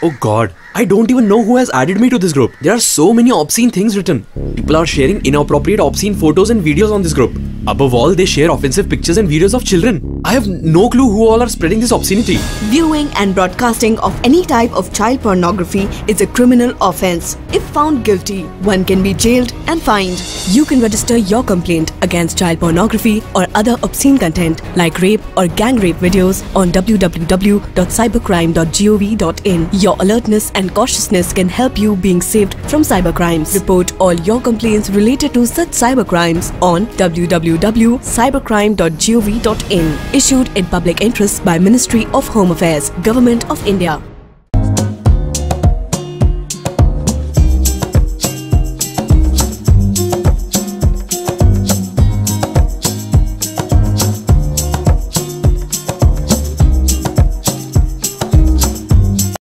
Oh god, I don't even know who has added me to this group. There are so many obscene things written. People are sharing inappropriate obscene photos and videos on this group. Above all, they share offensive pictures and videos of children. I have no clue who all are spreading this obscenity. Viewing and broadcasting of any type of child pornography is a criminal offense. If found guilty, one can be jailed and fined. You can register your complaint against child pornography or other obscene content like rape or gang rape videos on www.cybercrime.gov.in. Your alertness and cautiousness can help you being saved from cybercrimes. Report all your complaints related to such cybercrimes on www.cybercrime.gov.in. Issued in public interest by Ministry of Home Affairs, Government of India.